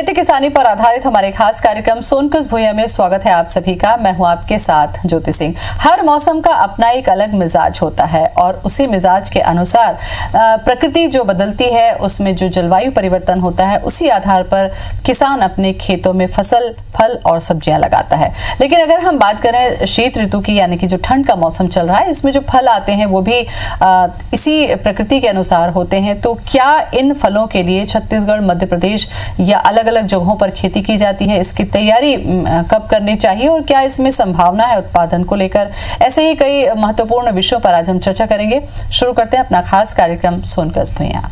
खेती किसानी पर आधारित हमारे खास कार्यक्रम सोनकस भूया में स्वागत है आप सभी का। मैं हूँ आपके साथ ज्योति सिंह। हर मौसम का अपना एक अलग मिजाज होता है और उसी मिजाज के अनुसार प्रकृति जो बदलती है, उसमें जो जलवायु परिवर्तन होता है, उसी आधार पर किसान अपने खेतों में फ़सल, फल और सब्ज़ियाँ लगाता है। लेकिन अगर हम बात करें शीत ऋतु की, यानी कि जो ठंड का मौसम चल रहा है, इसमें जो फल आते हैं, वो भी इसी प्रकृति के अनुसार होते हैं। तो क्या इन फलों के लिए छत्तीसगढ़, मध्य प्रदेश या अलग अलग जगहों पर खेती की जाती है। इसकी तैयारी कब करनी चाहिए और क्या इसमें संभावना है उत्पादन को लेकर? ऐसे ही कई महत्वपूर्ण विषयों पर आज हम चर्चा करेंगे। शुरू करते हैं अपना खास कार्यक्रम सोनकस भुइया।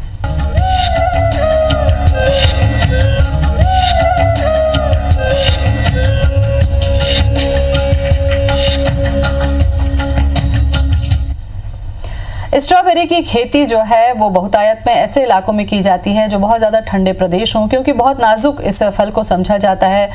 स्ट्रॉबेरी की खेती जो है वो बहुतायत में ऐसे इलाकों में की जाती है जो बहुत ज़्यादा ठंडे प्रदेश हों क्योंकि बहुत नाजुक इस फल को समझा जाता है।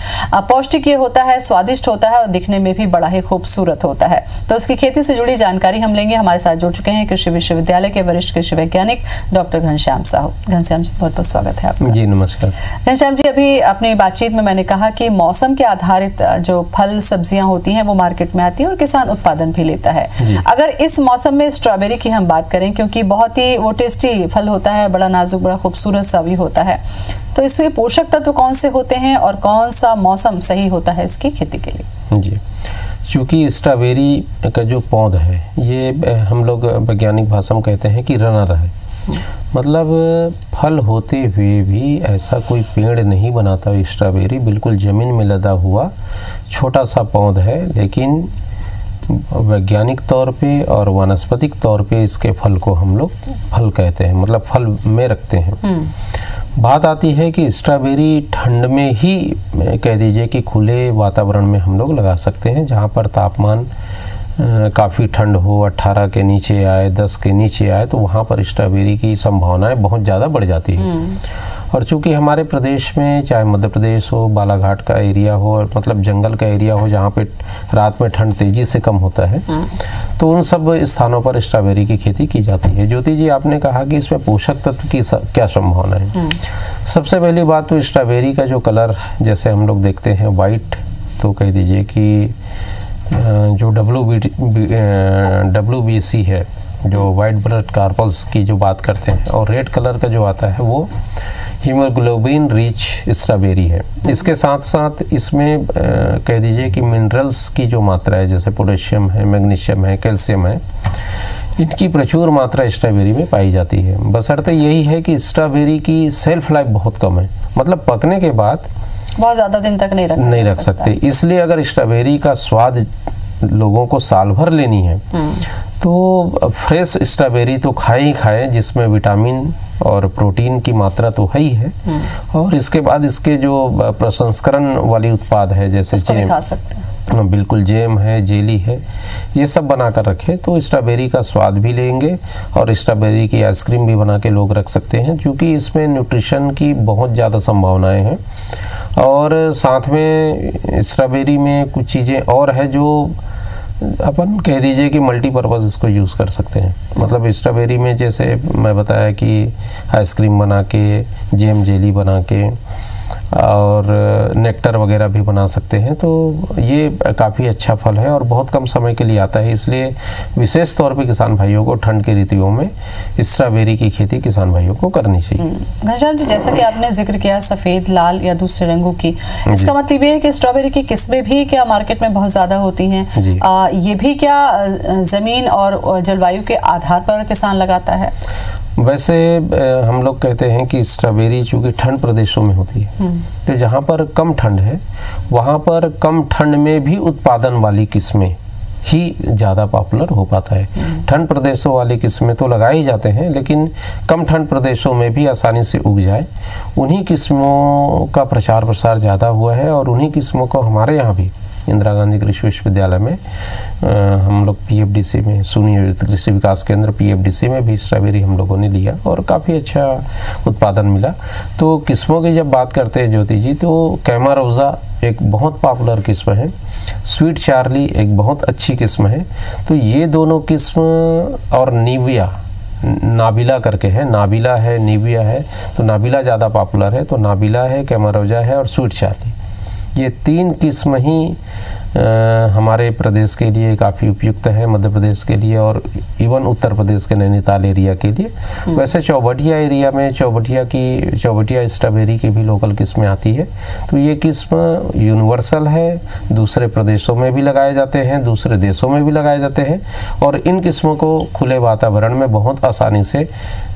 पौष्टिक ये होता है स्वादिष्ट होता है और दिखने में भी बड़ा ही खूबसूरत होता है। तो उसकी खेती से जुड़ी जानकारी हम लेंगे। हमारे साथ जुड़ चुके हैं कृषि विश्वविद्यालय के वरिष्ठ कृषि वैज्ञानिक डॉक्टर घनश्याम साहू। घनश्याम जी बहुत बहुत स्वागत है आपका। जी नमस्कार। घनश्याम जी अभी अपनी बातचीत में मैंने कहा कि मौसम के आधारित जो फल सब्ज़ियाँ होती हैं वो मार्केट में आती हैं और किसान उत्पादन भी लेता है। अगर इस मौसम में स्ट्रॉबेरी की हम बात करें, क्योंकि बहुत ही वो टेस्टी फल होता है, बड़ा नाजुक, बड़ा खूबसूरत सा भी होता है। तो इसमें पोषक तत्व कौन से होते हैं और कौन सा मौसम सही होता है इसकी खेती के लिए? जी। चूँकि स्ट्रॉबेरी का जो पौध है, ये हम लोग वैज्ञानिक भाषा में कहते हैं कि रनर है। मतलब फल होते हुए भी ऐसा कोई पेड़ नहीं बनाता, स्ट्रॉबेरी बिल्कुल ज़मीन में लदा हुआ छोटा सा पौध है, लेकिन वैज्ञानिक तौर पे और वनस्पतिक तौर पे इसके फल को हम लोग फल कहते हैं मतलब फल में रखते हैं। बात आती है कि स्ट्रॉबेरी ठंड में ही कह दीजिए कि खुले वातावरण में हम लोग लगा सकते हैं जहाँ पर तापमान काफ़ी ठंड हो 18 के नीचे आए 10 के नीचे आए तो वहाँ पर स्ट्रॉबेरी की संभावनाएँ बहुत ज़्यादा बढ़ जाती है। और चूँकि हमारे प्रदेश में चाहे मध्य प्रदेश हो बालाघाट का एरिया हो और मतलब जंगल का एरिया हो जहाँ पे रात में ठंड तेज़ी से कम होता है तो उन सब स्थानों पर स्ट्रॉबेरी की खेती की जाती है। ज्योति जी आपने कहा कि इसमें पोषक तत्व की क्या संभावना है? सबसे पहली बात तो स्ट्रॉबेरी का जो कलर जैसे हम लोग देखते हैं वाइट तो कह दीजिए कि जो W B W B C है जो वाइट ब्लड कार्पल्स की जो बात करते हैं और रेड कलर का जो आता है वो हीमोग्लोबिन रिच स्ट्रॉबेरी है। इसके साथ साथ इसमें कह दीजिए कि मिनरल्स की जो मात्रा है जैसे पोटेशियम है मैग्नीशियम है कैल्शियम है इनकी प्रचुर मात्रा स्ट्रॉबेरी में पाई जाती है। बशर्ते यही है कि स्ट्रॉबेरी की सेल्फ लाइफ बहुत कम है। मतलब पकने के बाद बहुत ज़्यादा दिन तक नहीं रख नहीं रख सकते। इसलिए अगर स्ट्रॉबेरी का स्वाद लोगों को साल भर लेनी है तो फ्रेश स्ट्रॉबेरी तो खाए ही खाए जिसमें विटामिन और प्रोटीन की मात्रा तो है ही है। और इसके बाद इसके जो प्रसंस्करण वाली उत्पाद है जैसे जेम। खा सकते हैं। हाँ, बिल्कुल जेम है जेली है ये सब बना कर रखें तो स्ट्रॉबेरी का स्वाद भी लेंगे और स्ट्रॉबेरी की आइसक्रीम भी बना के लोग रख सकते हैं क्योंकि इसमें न्यूट्रिशन की बहुत ज़्यादा संभावनाएँ हैं। और साथ में स्ट्रॉबेरी में कुछ चीज़ें और है जो अपन कह दीजिए कि मल्टीपर्पज़ इसको यूज़ कर सकते हैं। मतलब स्ट्रॉबेरी में जैसे मैं बताया कि आइसक्रीम बना के जेम जेली बना के और नेक्टर वगैरह भी बना सकते हैं। तो ये काफ़ी अच्छा फल है और बहुत कम समय के लिए आता है। इसलिए विशेष तौर पे किसान भाइयों को ठंड की ऋतुओं में स्ट्रॉबेरी की खेती किसान भाइयों को करनी चाहिए। घनश्याम जी जैसा कि आपने ज़िक्र किया सफ़ेद लाल या दूसरे रंगों की इसका मतलब ये है कि स्ट्रॉबेरी की किस्में भी क्या मार्केट में बहुत ज़्यादा होती हैं? आ, ये भी क्या ज़मीन और जलवायु के आधार पर किसान लगाता है? वैसे हम लोग कहते हैं कि स्ट्रॉबेरी चूँकि ठंड प्रदेशों में होती है तो जहाँ पर कम ठंड है वहाँ पर कम ठंड में भी उत्पादन वाली किस्में ही ज़्यादा पॉपुलर हो पाता है। ठंड प्रदेशों वाली किस्में तो लगाए ही जाते हैं लेकिन कम ठंड प्रदेशों में भी आसानी से उग जाए। उन्हीं किस्मों का प्रचार प्रसार ज़्यादा हुआ है और उन्हीं किस्मों को हमारे यहाँ भी इंदिरा गांधी कृषि विश्वविद्यालय में अ, हम लोग पीएफडीसी में सुनियोजित कृषि विकास केंद्र पीएफडीसी में भी स्ट्रॉबेरी हम लोगों ने लिया और काफ़ी अच्छा उत्पादन मिला। तो किस्मों की जब बात करते हैं ज्योति जी तो कैमा रोज़ा एक बहुत पॉपुलर किस्म है स्वीट चार्ली एक बहुत अच्छी किस्म है। तो ये दोनों किस्म और नीविया नाबिला करके है नाबिला है नीबिया है तो नाबिला ज़्यादा पॉपुलर है तो नाबिला है कैमरोजा है और स्वीट चार्ली। ये तीन किस्म ही आ, हमारे प्रदेश के लिए काफ़ी उपयुक्त है मध्य प्रदेश के लिए और इवन उत्तर प्रदेश के नैनीताल एरिया के लिए। वैसे चौबटिया एरिया में चौबटिया की चौबटिया स्ट्रॉबेरी की भी लोकल किस्में आती है। तो ये किस्म यूनिवर्सल है दूसरे प्रदेशों में भी लगाए जाते हैं दूसरे देशों में भी लगाए जाते हैं और इन किस्मों को खुले वातावरण में बहुत आसानी से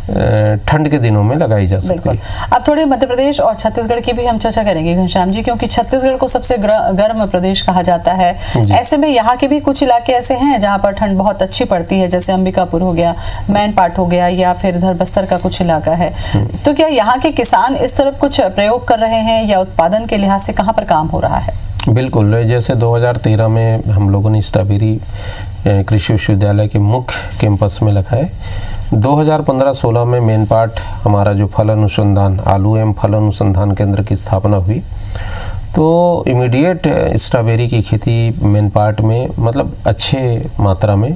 ठंड के दिनों में लगाई जा सकती है। अब थोड़ी मध्य प्रदेश और छत्तीसगढ़ की भी हम चर्चा करेंगे घनश्याम जी क्योंकि छत्तीसगढ़ को सबसे गर्म प्रदेश कहा जाता है। ऐसे में यहाँ के भी कुछ इलाके ऐसे हैं जहाँ पर ठंड बहुत अच्छी पड़ती है जैसे अंबिकापुर हो गया मैनपाट हो गया या फिर इधर बस्तर का कुछ इलाका है। हम्म। तो क्या यहाँ के किसान इस तरफ़ कुछ प्रयोग कर रहे हैं या उत्पादन के लिहाज से कहाँ पर काम हो रहा है? बिल्कुल जैसे 2013 में हम लोगों ने स्ट्रॉबेरी कृषि विश्वविद्यालय के मुख्य कैंपस में लगाए 2015-16 में मेन पार्ट हमारा जो फल अनुसंधान आलू एवं फल अनुसंधान केंद्र की स्थापना हुई तो इमीडिएट स्ट्रॉबेरी की खेती मेन पार्ट में मतलब अच्छे मात्रा में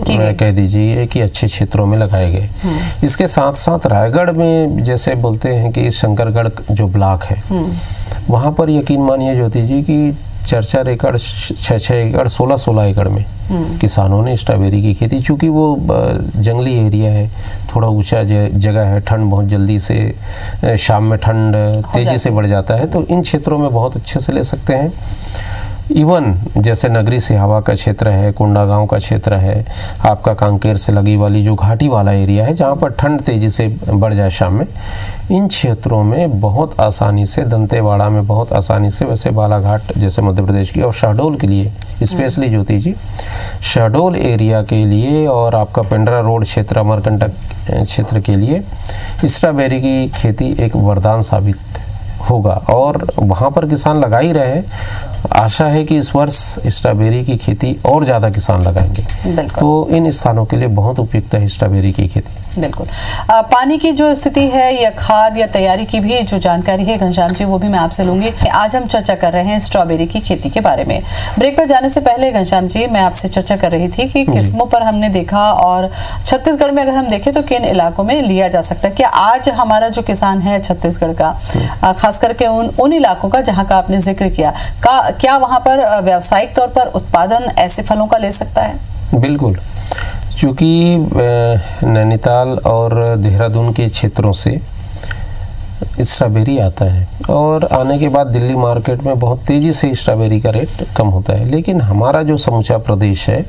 मैं कह दीजिए कि अच्छे क्षेत्रों में लगाए गए हम्म। इसके साथ साथ रायगढ़ में जैसे बोलते हैं कि शंकरगढ़ जो ब्लॉक है हम्म। वहाँ पर यकीन मानिए ज्योति जी कि चार चार एकड़ छः छः एकड़ सोलह सोलह एकड़ में हम्म। किसानों ने स्ट्रॉबेरी की खेती चूँकि वो जंगली एरिया है थोड़ा ऊँचा जगह है ठंड बहुत जल्दी से शाम में ठंड तेज़ी से बढ़ जाता है तो इन क्षेत्रों में बहुत अच्छे से ले सकते हैं इवन जैसे नगरी से हवा का क्षेत्र है कोंडा गाँव का क्षेत्र है आपका कांकेर से लगी वाली जो घाटी वाला एरिया है जहाँ पर ठंड तेज़ी से बढ़ जाए शाम में इन क्षेत्रों में बहुत आसानी से दंतेवाड़ा में बहुत आसानी से वैसे बालाघाट जैसे मध्य प्रदेश की और शहडोल के लिए स्पेशली ज्योति जी शहडोल एरिया के लिए और आपका पेंड्रा रोड क्षेत्र अमरकंटक क्षेत्र के लिए स्ट्रॉबेरी की खेती एक वरदान साबित होगा। और वहाँ पर किसान लगा ही रहे हैं आशा है कि इस वर्ष स्ट्रॉबेरी की खेती और ज़्यादा किसान लगाएँगे। तो इन स्थानों के लिए बहुत उपयुक्त है स्ट्रॉबेरी की खेती। बिल्कुल। आ, पानी की जो स्थिति है या खाद या तैयारी की भी जो जानकारी है घनश्याम जी वो भी मैं आपसे लूँगी। आज हम चर्चा कर रहे हैं स्ट्रॉबेरी की खेती के बारे में। ब्रेक पर जाने से पहले घनश्याम जी मैं आपसे चर्चा कर रही थी कि किस्मों पर हमने देखा और छत्तीसगढ़ में अगर हम देखें तो किन इलाकों में लिया जा सकता है? क्या आज हमारा जो किसान है छत्तीसगढ़ का खास करके उन उन इलाकों का जहाँ का आपने ज़िक्र किया का क्या वहाँ पर व्यावसायिक तौर पर उत्पादन ऐसे फलों का ले सकता है? बिल्कुल। चूँकि नैनीताल और देहरादून के क्षेत्रों से स्ट्रॉबेरी आता है और आने के बाद दिल्ली मार्केट में बहुत तेज़ी से स्ट्रॉबेरी का रेट कम होता है, लेकिन हमारा जो समूचा प्रदेश है,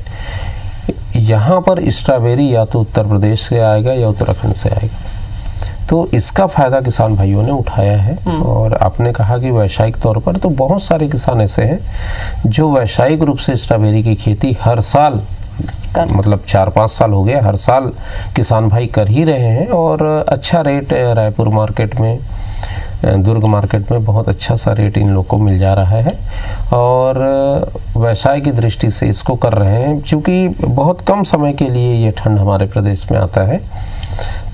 यहाँ पर स्ट्रॉबेरी या तो उत्तर प्रदेश से आएगा या उत्तराखंड से आएगा। तो इसका फ़ायदा किसान भाइयों ने उठाया है हम्म। और आपने कहा कि वैश्विक तौर पर तो बहुत सारे किसान ऐसे हैं जो वैश्विक रूप से स्ट्रॉबेरी की खेती हर साल मतलब चार पाँच साल हो गया हर साल किसान भाई कर ही रहे हैं और अच्छा रेट रायपुर मार्केट में दुर्ग मार्केट में बहुत अच्छा सा रेट इन लोग को मिल जा रहा है और व्यवसाय की दृष्टि से इसको कर रहे हैं क्योंकि बहुत कम समय के लिए ये ठंड हमारे प्रदेश में आता है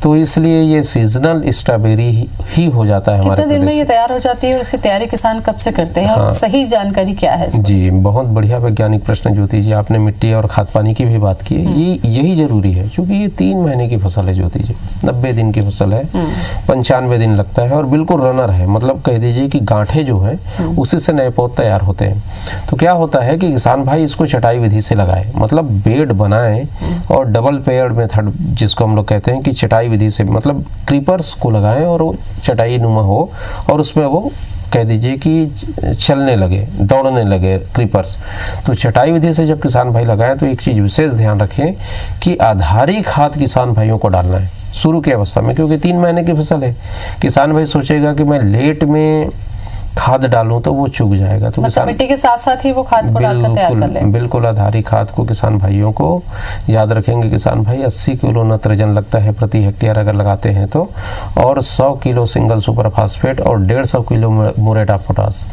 तो इसलिए ये सीजनल स्ट्रॉबेरी ही हो जाता है हमारे दिन में ये तैयार हो जाती है और इसकी तैयारी किसान कब से करते हैं? हाँ, और सही जानकारी क्या है जी बहुत बढ़िया वैज्ञानिक प्रश्न ज्योति जी आपने मिट्टी और खाद पानी की भी बात की है। हम्म। ये यही ज़रूरी है क्योंकि ये तीन महीने की फ़सल है ज्योति जी। नब्बे दिन की फ़सल है हम्म। पंचानवे दिन लगता है और बिल्कुल रनर है। मतलब कह दीजिए कि गांठे जो है हम्म। उसी से नए पौध तैयार होते हैं। तो क्या होता है कि किसान भाई इसको चटाई विधि से लगाए। मतलब बेड बनाए और डबल पेयर मेथड जिसको हम लोग कहते हैं कि चटाई विधि से मतलब क्रीपर्स को लगाएँ और वो चटाई नुमा हो और उसमें वो कह दीजिए कि चलने लगे, दौड़ने लगे क्रीपर्स तो चटाई विधि से जब किसान भाई लगाएँ तो एक चीज़ विशेष ध्यान रखें कि आधारी खाद किसान भाइयों को डालना है, शुरू की अवस्था में, क्योंकि तीन महीने की फ़सल है। किसान भाई सोचेगा कि मैं लेट में खाद डालूं तो वो चुग जाएगा। तो मतलब मिट्टी के साथ साथ ही वो खाद को डालकर तैयार कर लें। बिल्कुल आधारी खाद को किसान भाइयों को याद रखेंगे। किसान भाई 80 किलो नत्रजन लगता है प्रति हेक्टेयर अगर लगाते हैं तो और 100 किलो सिंगल सुपर फास्फेट और डेढ़ सौ किलो मुरेटा पोटास।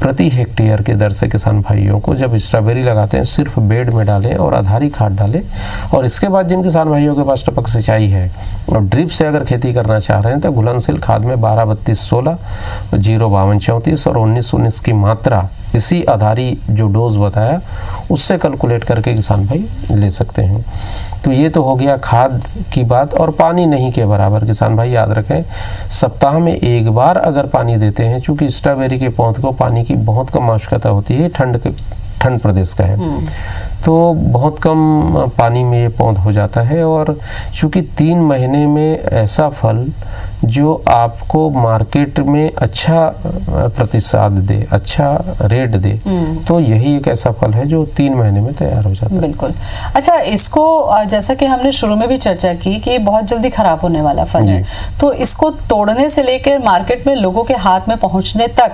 प्रति हेक्टेयर के दर से किसान भाइयों को जब स्ट्रॉबेरी लगाते हैं सिर्फ़ बेड में डालें और आधारी खाद डालें और इसके बाद जिन किसान भाइयों के पास टपक सिंचाई है और ड्रिप से अगर खेती करना चाह रहे हैं तो घुलनशील खाद में बारह बत्तीस सोलह ज़ीरो बावन चौंतीस और उन्नीस उन्नीस की मात्रा इसी आधारी जो डोज बताया, उससे कैलकुलेट करके किसान भाई ले सकते हैं। तो ये तो हो गया खाद की बात और पानी नहीं के बराबर। किसान भाई याद रखें, सप्ताह में एक बार अगर पानी देते हैं, चूँकि स्ट्रॉबेरी के पौध को पानी की बहुत कम आवश्यकता होती है, ठंड के ठंड प्रदेश का है। तो बहुत कम पानी में ये पौध हो जाता है और चूँकि तीन महीने में ऐसा फल जो आपको मार्केट में अच्छा प्रतिसाद दे अच्छा रेट दे तो यही एक ऐसा फल है जो तीन महीने में तैयार हो जाता है। बिल्कुल। अच्छा इसको जैसा कि हमने शुरू में भी चर्चा की कि बहुत जल्दी खराब होने वाला फल है। तो इसको तोड़ने से लेकर मार्केट में लोगों के हाथ में पहुँचने तक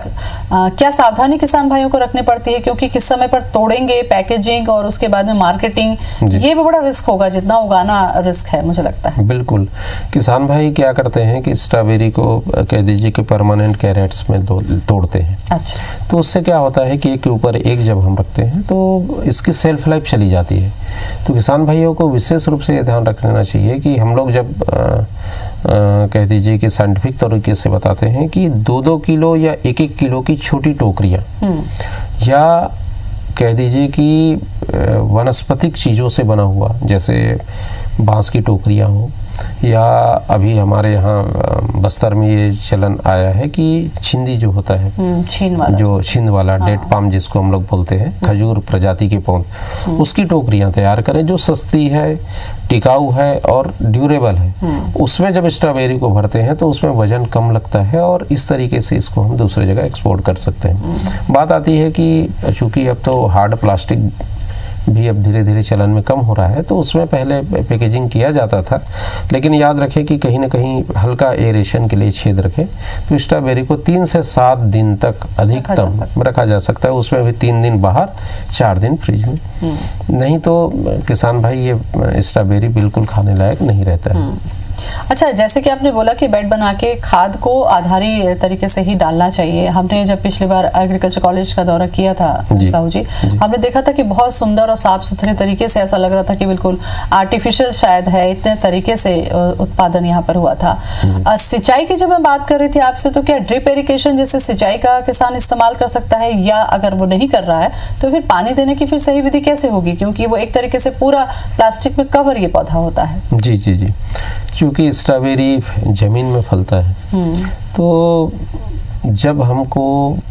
आ, क्या सावधानी किसान भाइयों को रखनी पड़ती है? क्योंकि किस समय पर तोड़ेंगे पैकेजिंग और उसके बाद में मार्केटिंग ये भी बड़ा रिस्क होगा जितना उगाना रिस्क है मुझे लगता है। बिल्कुल। किसान भाई क्या करते हैं कि स्ट्रॉबेरी को कह दीजिए कि परमानेंट कैरेट्स में तोड़ते हैं। अच्छा। तो उससे क्या होता है कि एक के ऊपर एक जब हम रखते हैं तो इसकी सेल्फ लाइफ चली जाती है। तो किसान भाइयों को विशेष रूप से ये ध्यान रखना चाहिए कि हम लोग जब आ, आ, कह दीजिए कि साइंटिफिक तरीके से बताते हैं कि दो दो किलो या एक एक किलो की छोटी टोकरियाँ या कह दीजिए कि वनस्पतिक चीज़ों से बना हुआ, जैसे बाँस की टोकरियाँ हों, या अभी हमारे यहाँ बस्तर में ये चलन आया है कि छिंदी जो होता है हम्म, छीन वाला जो छिंद वाला हाँ। डेट पाम जिसको हम लोग बोलते हैं खजूर प्रजाति के पौध हम्म। उसकी टोकरियाँ तैयार करें जो सस्ती है टिकाऊ है और ड्यूरेबल है हम्म। उसमें जब स्ट्रॉबेरी को भरते हैं तो उसमें वज़न कम लगता है और इस तरीके से इसको हम दूसरी जगह एक्सपोर्ट कर सकते हैं बात आती है कि चूँकि अब तो हार्ड प्लास्टिक भी अब धीरे धीरे चलन में कम हो रहा है तो उसमें पहले पैकेजिंग किया जाता था लेकिन याद रखें कि कहीं ना कहीं हल्का एरेशन के लिए छेद रखें तो स्ट्रॉबेरी को तीन से सात दिन तक अधिकतम रखा जा सकता है उसमें भी तीन दिन बाहर चार दिन फ्रिज में हम्म। नहीं तो किसान भाई ये स्ट्रॉबेरी बिल्कुल खाने लायक नहीं रहता है हम्म। अच्छा जैसे कि आपने बोला कि बेड बना के खाद को आधारी तरीके से ही डालना चाहिए। हमने जब पिछली बार एग्रीकल्चर कॉलेज का दौरा किया था साहू जी, जी। हमने देखा था कि बहुत सुंदर और साफ़ सुथरे तरीके से ऐसा लग रहा था कि बिल्कुल आर्टिफिशियल शायद है इतने तरीके से उत्पादन यहाँ पर हुआ था। सिंचाई की जब मैं बात कर रही थी आपसे तो क्या ड्रिप इरिगेशन जैसे सिंचाई का किसान इस्तेमाल कर सकता है या अगर वो नहीं कर रहा है तो फिर पानी देने की फिर सही विधि कैसे होगी? क्योंकि वो एक तरीके से पूरा प्लास्टिक में कवर ये पौधा होता है। जी जी जी। क्योंकि स्ट्रॉबेरी ज़मीन में फलता है हम्म। तो जब हमको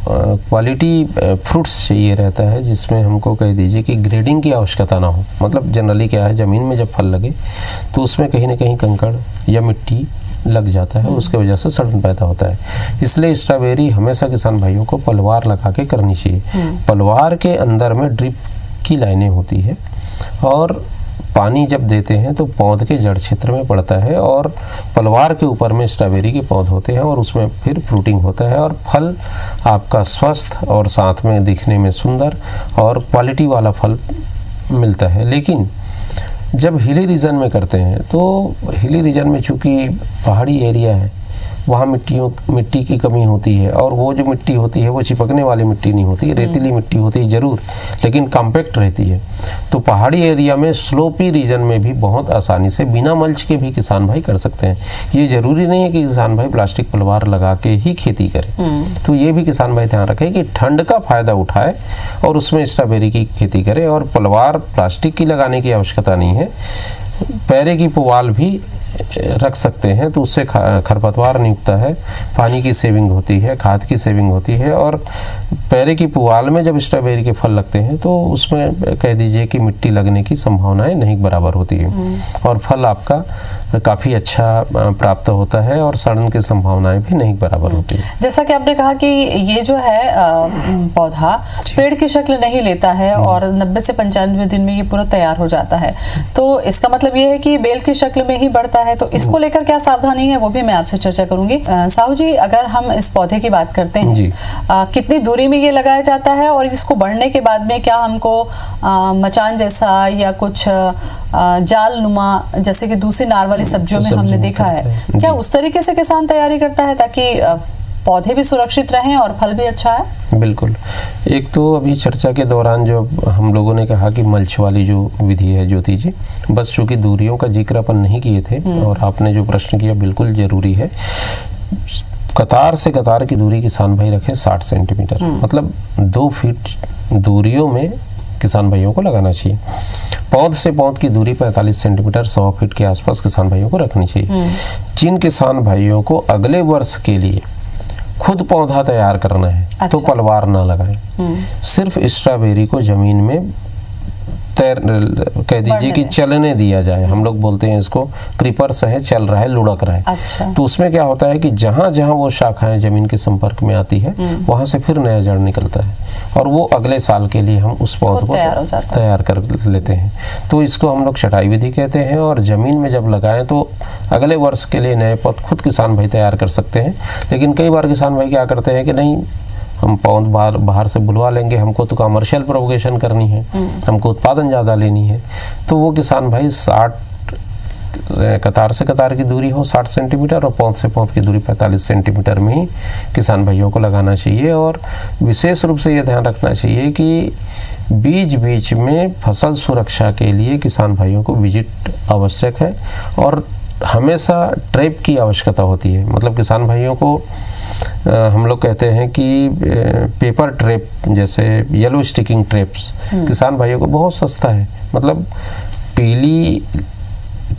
क्वालिटी फ्रूट्स चाहिए रहता है जिसमें हमको कह दीजिए कि ग्रेडिंग की आवश्यकता ना हो मतलब जनरली क्या है ज़मीन में जब फल लगे तो उसमें कहीं ना कहीं कंकड़ या मिट्टी लग जाता है हम्म। उसके वजह से सड़न पैदा होता है इसलिए स्ट्रॉबेरी हमेशा किसान भाइयों को पलवार लगा के करनी चाहिए हम्म। पलवार के अंदर में ड्रिप की लाइनें होती है और पानी जब देते हैं तो पौध के जड़ क्षेत्र में पड़ता है और पलवार के ऊपर में स्ट्रॉबेरी के पौध होते हैं और उसमें फिर फ्रूटिंग होता है और फल आपका स्वस्थ और साथ में दिखने में सुंदर और क्वालिटी वाला फल मिलता है। लेकिन जब हिली रीजन में करते हैं तो हिली रीजन में चूँकि पहाड़ी एरिया है वहाँ मिट्टियों मिट्टी की कमी होती है और वो जो मिट्टी होती है वो चिपकने वाली मिट्टी नहीं होती हम्म। रेतीली मिट्टी होती है ज़रूर लेकिन कॉम्पैक्ट रहती है तो पहाड़ी एरिया में स्लोपी रीजन में भी बहुत आसानी से बिना मल्च के भी किसान भाई कर सकते हैं ये ज़रूरी नहीं है कि किसान भाई प्लास्टिक पलवार लगा के ही खेती करे हम्म। तो ये भी किसान भाई ध्यान रखें कि ठंड का फ़ायदा उठाए और उसमें स्ट्रॉबेरी की खेती करे और पलवार प्लास्टिक की लगाने की आवश्यकता नहीं है पैरे की पुवाल भी रख सकते हैं तो उससे खरपतवार नहीं उगता है पानी की सेविंग होती है खाद की सेविंग होती है और पैरे की पुआल में जब स्ट्रॉबेरी के फल लगते हैं तो उसमें कह दीजिए कि मिट्टी लगने की संभावनाएँ नहीं बराबर होती है हम्म। और फल आपका काफ़ी अच्छा प्राप्त होता है और सड़न की संभावनाएँ भी नहीं बराबर हम्म। होती जैसा कि आपने कहा कि ये जो है पौधा पेड़ की शक्ल नहीं लेता है और नब्बे से पंचानवे दिन में ये पूरा तैयार हो जाता है। तो इसका मतलब ये है कि बेल की शक्ल में ही बढ़ता है। तो इसको लेकर क्या सावधानी है वो भी मैं आपसे चर्चा करूँगी। साहू जी अगर हम इस पौधे की बात करते हैं आ, कितनी दूरी में ये लगाया जाता है और इसको बढ़ने के बाद में क्या हमको आ, मचान जैसा या कुछ जाल नुमा जैसे कि दूसरी नार वाली सब्जियों में हमने देखा है। क्या उस तरीके से किसान तैयारी करता है ताकि पौधे भी सुरक्षित रहें और फल भी अच्छा है? बिल्कुल। एक तो अभी चर्चा के दौरान जो हम लोगों ने कहा कि मल्च वाली जो विधि है ज्योति जी बस चूँकि दूरियों का ज़िक्र अपन नहीं किए थे हम्म। और आपने जो प्रश्न किया बिल्कुल ज़रूरी है। कतार से कतार की दूरी किसान भाई रखे 60 सेंटीमीटर। मतलब दो फीट दूरियों में किसान भाइयों को लगाना चाहिए पौध से पौध की दूरी 45 सेंटीमीटर 100 फीट के आसपास किसान भाइयों को रखनी चाहिए जिन किसान भाइयों को अगले वर्ष के लिए खुद पौधा तैयार करना है अच्छा। तो अच्छा। पलवार ना लगाएँ सिर्फ़ स्ट्रॉबेरी को ज़मीन में तैर कह दीजिए कि चलने दिया जाए। हम लोग बोलते हैं इसको क्रीपर्स है चल रहा है लुढ़क रहा है। अच्छा। तो उसमें क्या होता है कि जहाँ जहाँ वो शाखाएँ ज़मीन के संपर्क में आती है हम्म। वहाँ से फिर नया जड़ निकलता है। और वो अगले साल के लिए हम उस पौध को। तैयार कर लेते हैं। तो इसको हम लोग छटाई विधि कहते हैं और ज़मीन में जब लगाएँ तो अगले वर्ष के लिए नए पौध खुद किसान भाई तैयार कर सकते हैं। लेकिन कई बार किसान भाई क्या करते हैं कि नहीं हम पौध बाहर बाहर से बुलवा लेंगे हमको तो कमर्शियल प्रोपगेशन करनी है हमको उत्पादन ज़्यादा लेनी है। तो वो किसान भाई साठ कतार से कतार की दूरी हो 60 सेंटीमीटर और पौध से पौध की दूरी 45 सेंटीमीटर में ही किसान भाइयों को लगाना चाहिए और विशेष रूप से ये ध्यान रखना चाहिए कि बीच बीच में फ़सल सुरक्षा के लिए किसान भाइयों को विज़िट आवश्यक है और हमेशा ट्रैप की आवश्यकता होती है। मतलब किसान भाइयों को हम लोग कहते हैं कि पेपर ट्रैप जैसे येलो स्टिकिंग ट्रैप्स किसान भाइयों को बहुत सस्ता है। मतलब पीली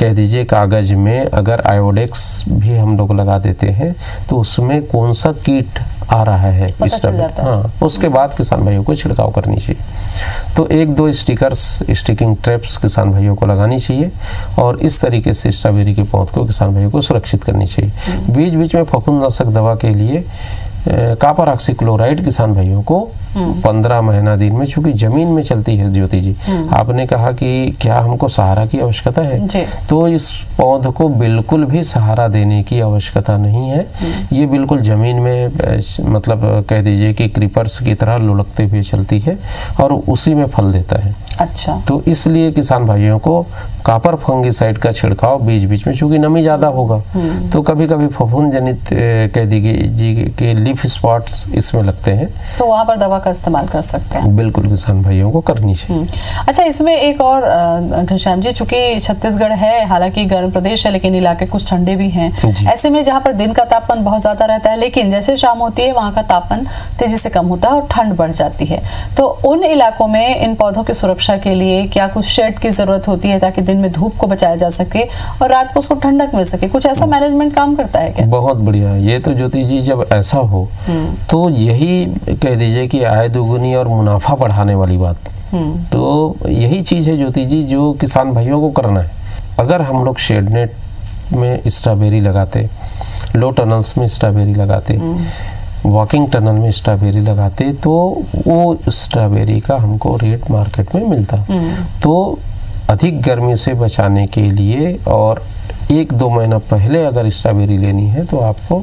कह दीजिए कागज़ में अगर आयोडेक्स भी हम लोग लगा देते हैं तो उसमें कौन सा कीट आ रहा है चल तरह- हाँ। उसके बाद किसान भाइयों को छिड़काव करनी चाहिए। तो एक दो स्टिकर्स स्टिकिंग ट्रैप्स किसान भाइयों को लगानी चाहिए और इस तरीके से स्ट्रॉबेरी के पौध को किसान भाइयों को सुरक्षित करनी चाहिए। बीच बीच में फफूंदनाशक दवा के लिए कापर ऑक्सीक्लोराइड किसान भाइयों को पंद्रह महीना दिन में चूँकि ज़मीन में चलती है ज्योति जी। आपने कहा कि क्या हमको सहारा की आवश्यकता है? तो इस पौध को बिल्कुल भी सहारा देने की आवश्यकता नहीं है। ये बिल्कुल ज़मीन में मतलब कह दीजिए कि क्रीपर्स की तरह लुढ़कते हुए चलती है और उसी में फल देता है। अच्छा। तो इसलिए किसान भाइयों को कापर फंगिसाइड का छिड़काव बीच बीच में चूँकि नमी ज़्यादा होगा तो कभी कभी फफूंद जनित कह दीजिए जी के लीफ स्पॉट्स इसमें लगते हैं। तो वहाँ पर दवा का इस्तेमाल कर सकते हैं। बिल्कुल किसान भाइयों को करनी चाहिए। हम्म। अच्छा इसमें एक और घनश्याम जी चूँकि छत्तीसगढ़ है हालाँकि गर्म प्रदेश है लेकिन इलाके कुछ ठंडे भी हैं। ऐसे में जहाँ पर दिन का तापमान बहुत ज़्यादा रहता है लेकिन जैसे शाम होती है वहाँ का तापमान तेज़ी से कम होता है और ठंड बढ़ जाती है। तो उन इलाकों में इन पौधों की सुरक्षा के लिए क्या कुछ शेड की ज़रूरत होती है ताकि दिन में धूप को बचाया जा सके और रात को उसको ठंडक मिल सके? कुछ ऐसा मैनेजमेंट काम करता है क्या? बहुत बढ़िया। ये तो ज्योति जी जब ऐसा हो तो यही कह दीजिए कि आय दुगुनी और मुनाफा बढ़ाने वाली बात। हम्म। तो यही चीज़ है ज्योति जी जो किसान भाइयों को करना है। अगर हम लोग शेड नेट में स्ट्रॉबेरी लगाते लो टनल्स में स्ट्रॉबेरी लगाते वॉकिंग टनल में स्ट्रॉबेरी लगाते तो वो स्ट्रॉबेरी का हमको रेट मार्केट में मिलता। तो अधिक गर्मी से बचाने के लिए और एक दो महीना पहले अगर स्ट्रॉबेरी लेनी है तो आपको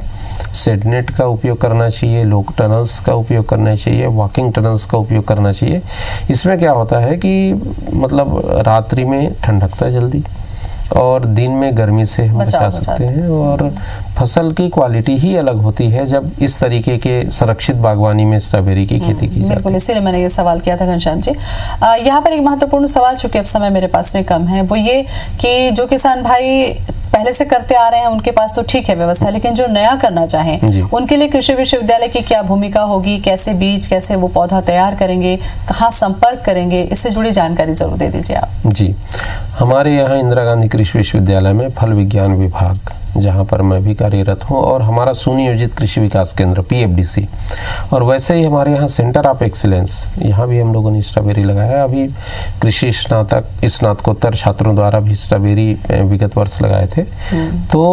सेडनेट का उपयोग करना चाहिए, लोक टनल्स का उपयोग करना चाहिए, वॉकिंग टनल्स का उपयोग करना चाहिए। इसमें क्या होता है कि मतलब रात्रि में ठंडकता जल्दी। और दिन में गर्मी से हम बचाव बचा सकते हैं और फ़सल की क्वालिटी ही अलग होती है जब इस तरीके के संरक्षित बागवानी में स्ट्रॉबेरी की खेती की जाती बिल्कुल इसीलिए मैंने ये सवाल किया था घनश्याम जी। यहाँ पर एक महत्वपूर्ण सवाल चूँकि अब समय मेरे पास में कम है वो ये कि जो किसान भाई पहले से करते आ रहे हैं उनके पास तो ठीक है व्यवस्था लेकिन जो नया करना चाहें उनके लिए कृषि विश्वविद्यालय की क्या भूमिका होगी कैसे बीज कैसे वो पौधा तैयार करेंगे कहाँ संपर्क करेंगे इससे जुड़ी जानकारी ज़रूर दे दीजिए आप। जी हमारे यहाँ इंदिरा गांधी कृषि विश्वविद्यालय में फल विज्ञान विभाग जहाँ पर मैं भी कार्यरत हूँ और हमारा सुनियोजित कृषि विकास केंद्र पीएफडीसी और वैसे ही हमारे यहाँ सेंटर ऑफ़ एक्सीलेंस यहाँ भी हम लोगों ने स्ट्रॉबेरी लगाया। है अभी कृषि स्नातक स्नातकोत्तर छात्रों द्वारा भी स्ट्रॉबेरी विगत वर्ष लगाए थे। तो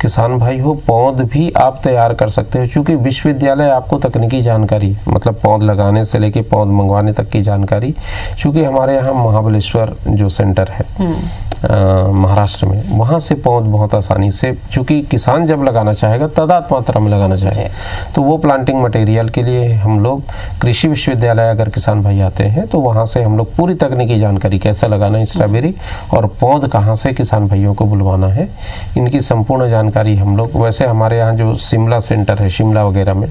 किसान भाई हो पौध भी आप तैयार कर सकते हो क्योंकि विश्वविद्यालय आपको तकनीकी जानकारी मतलब पौध लगाने से लेके पौध मंगवाने तक की जानकारी क्योंकि हमारे यहाँ महाबलेश्वर जो सेंटर है महाराष्ट्र में वहाँ से पौध बहुत आसानी से क्योंकि किसान जब लगाना चाहेगा तदात मात्रा में लगाना चाहेगा। तो वो प्लांटिंग मटेरियल के लिए हम लोग कृषि विश्वविद्यालय अगर किसान भाई आते हैं तो वहाँ से हम लोग पूरी तकनीकी जानकारी कैसे लगाना है स्ट्रॉबेरी और पौध कहाँ से किसान भाइयों को बुलवाना है इनकी संपूर्ण जानकारी हम लोग वैसे हमारे यहाँ जो शिमला सेंटर है शिमला वगैरह में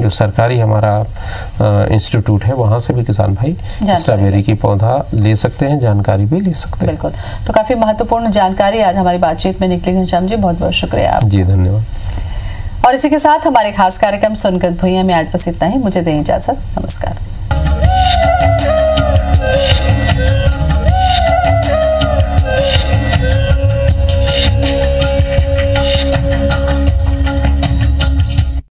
जो सरकारी हमारा इंस्टीट्यूट है वहाँ से भी किसान भाई जानकारी स्ट्रॉबेरी की पौधा ले सकते हैं जानकारी भी ले सकते हैं। बिल्कुल। तो काफ़ी महत्वपूर्ण जानकारी आज हमारी बातचीत में निकली घनश्याम जी बहुत बहुत शुक्रिया आप जी धन्यवाद। और इसी के साथ हमारे खास कार्यक्रम सुनकर भुइया में आज बस इतना ही। मुझे दें इजाज़त। नमस्कार।